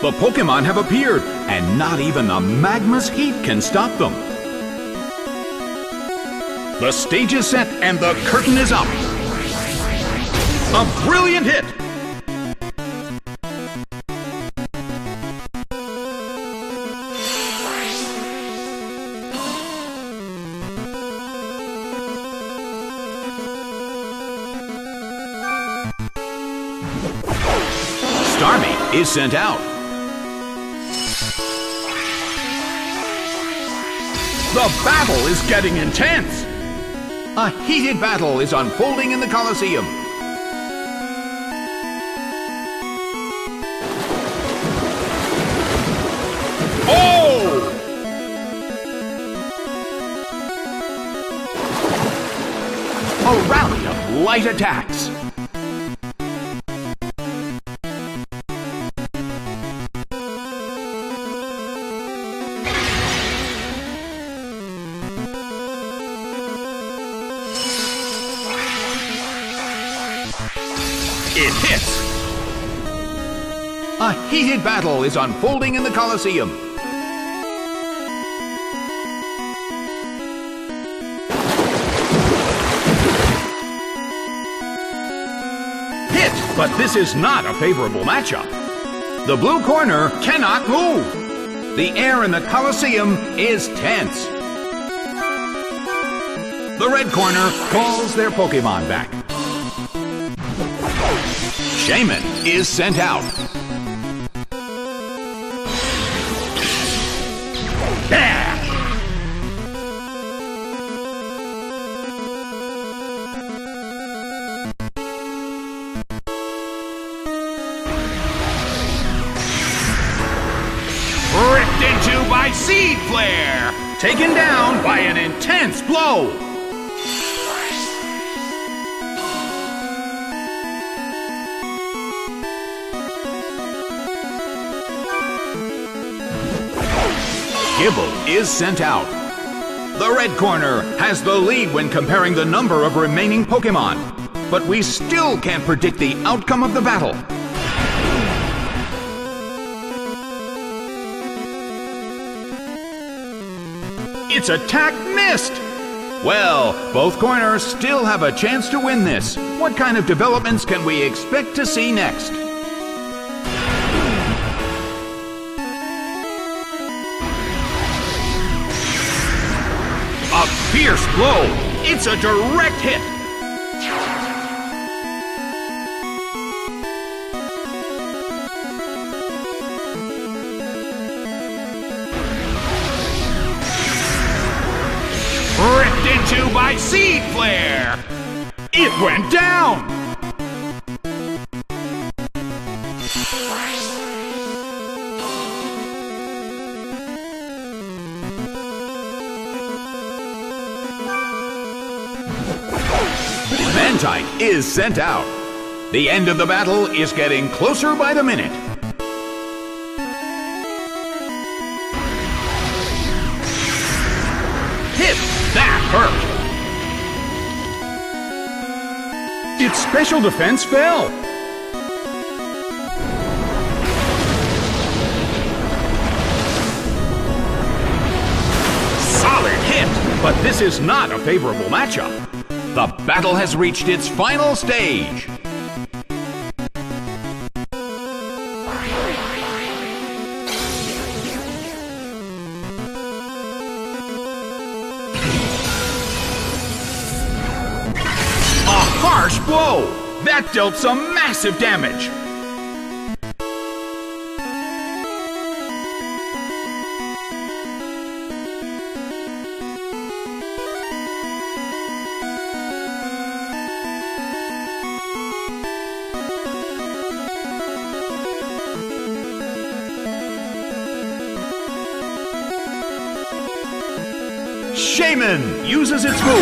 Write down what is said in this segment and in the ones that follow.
The Pokemon have appeared, and not even the magma's heat can stop them. The stage is set and the curtain is up. A brilliant hit! Starmie is sent out. The battle is getting intense! A heated battle is unfolding in the Colosseum. Oh! A rally of light attacks. It hits! A heated battle is unfolding in the Colosseum. Hit, but this is not a favorable matchup. The blue corner cannot move. The air in the Colosseum is tense. The red corner calls their Pokemon back. Shaymin is sent out. Ripped into by Seed Flare! Taken down by an intense blow! Gible is sent out. The red corner has the lead when comparing the number of remaining Pokemon, but we still can't predict the outcome of the battle. Its attack missed! Well, both corners still have a chance to win this. What kind of developments can we expect to see next? Fierce blow! It's a direct hit! Ripped into by Seed Flare! It went down! Is sent out. The end of the battle is getting closer by the minute. Hit! That hurt! Its special defense fell. Solid hit! But this is not a favorable matchup. The battle has reached its final stage. A harsh blow! That dealt some massive damage! Shaymin uses its move.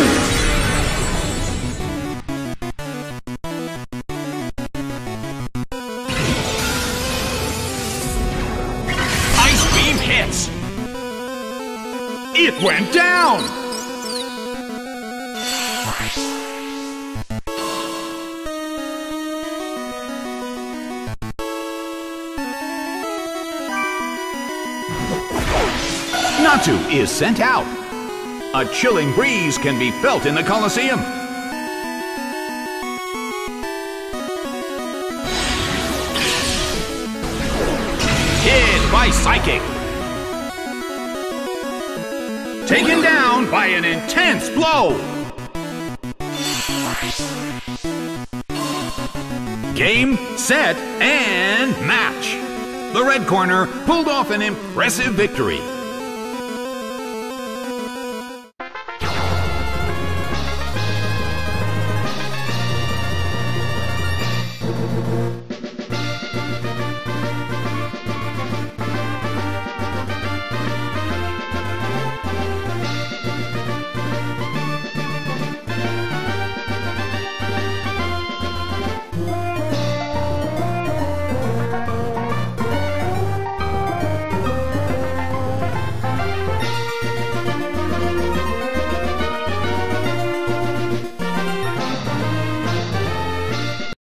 Ice Beam hits. It went down. Natu is sent out. A chilling breeze can be felt in the Colosseum. Hit by Psychic. Taken down by an intense blow. Game, set, and match. The red corner pulled off an impressive victory.